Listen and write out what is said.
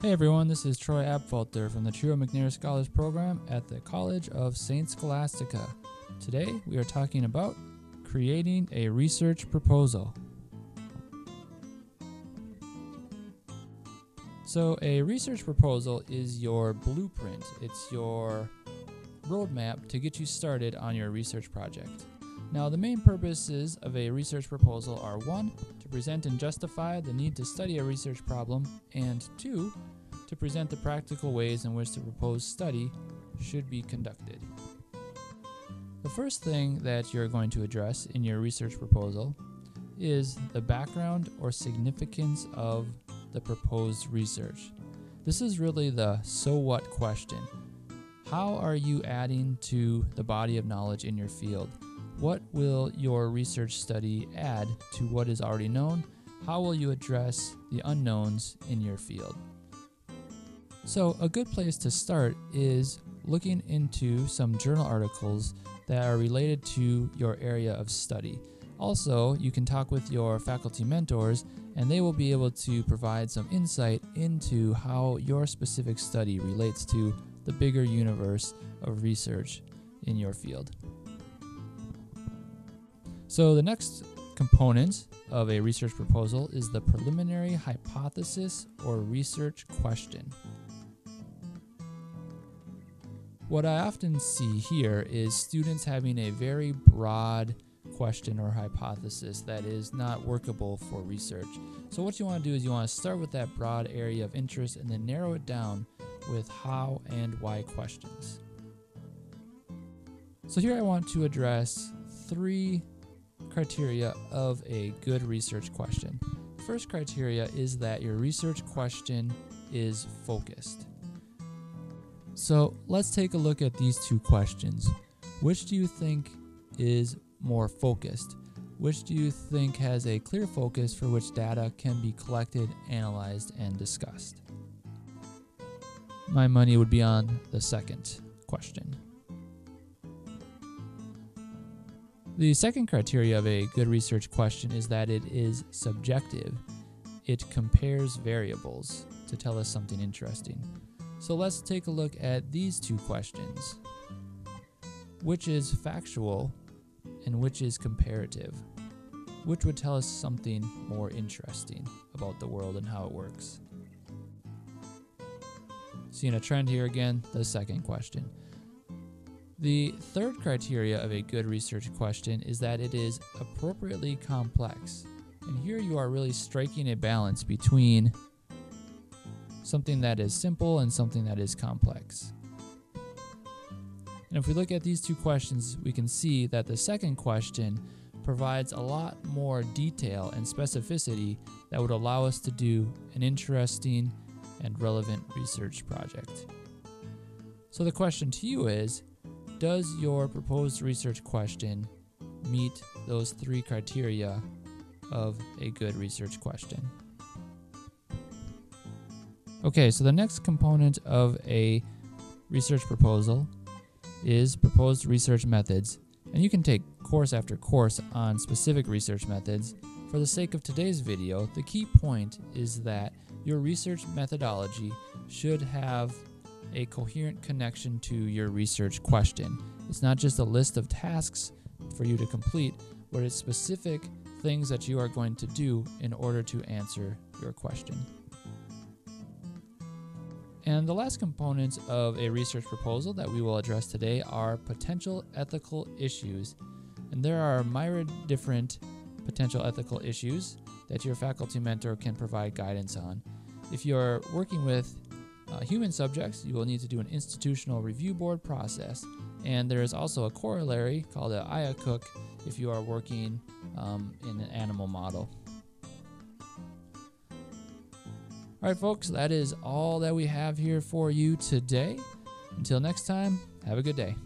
Hey everyone, this is Troy Abfalter from the Trio McNair Scholars Program at the College of St. Scholastica. Today we are talking about creating a research proposal. So, a research proposal is your blueprint, it's your roadmap to get you started on your research project. Now, the main purposes of a research proposal are one, to present and justify the need to study a research problem, and two, to present the practical ways in which the proposed study should be conducted. The first thing that you're going to address in your research proposal is the background or significance of the proposed research. This is really the so what question. How are you adding to the body of knowledge in your field? What will your research study add to what is already known? How will you address the unknowns in your field? So, a good place to start is looking into some journal articles that are related to your area of study. Also, you can talk with your faculty mentors, and they will be able to provide some insight into how your specific study relates to the bigger universe of research in your field. So, the next component of a research proposal is the preliminary hypothesis or research question. What I often see here is students having a very broad question or hypothesis that is not workable for research. So, what you want to do is you want to start with that broad area of interest and then narrow it down with how and why questions. So, here I want to address three criteria of a good research question. First criteria is that your research question is focused. So let's take a look at these two questions. Which do you think is more focused? Which do you think has a clear focus for which data can be collected, analyzed, and discussed? My money would be on the second question. The second criteria of a good research question is that it is subjective. It compares variables to tell us something interesting. So let's take a look at these two questions. Which is factual and which is comparative? Which would tell us something more interesting about the world and how it works? Seeing a trend here again, the second question. The third criteria of a good research question is that it is appropriately complex. And here you are really striking a balance between something that is simple and something that is complex. And if we look at these two questions, we can see that the second question provides a lot more detail and specificity that would allow us to do an interesting and relevant research project. So the question to you is Does your proposed research question meet those three criteria of a good research question? Okay, so the next component of a research proposal is proposed research methods. And you can take course after course on specific research methods. For the sake of today's video, the key point is that your research methodology should have a coherent connection to your research question. It's not just a list of tasks for you to complete, but it's specific things that you are going to do in order to answer your question. And the last components of a research proposal that we will address today are potential ethical issues. And there are myriad different potential ethical issues that your faculty mentor can provide guidance on. If you're working with uh, human subjects, you will need to do an institutional review board process. And there is also a corollary called an IACUC if you are working um, in an animal model. All right, folks, that is all that we have here for you today. Until next time, have a good day.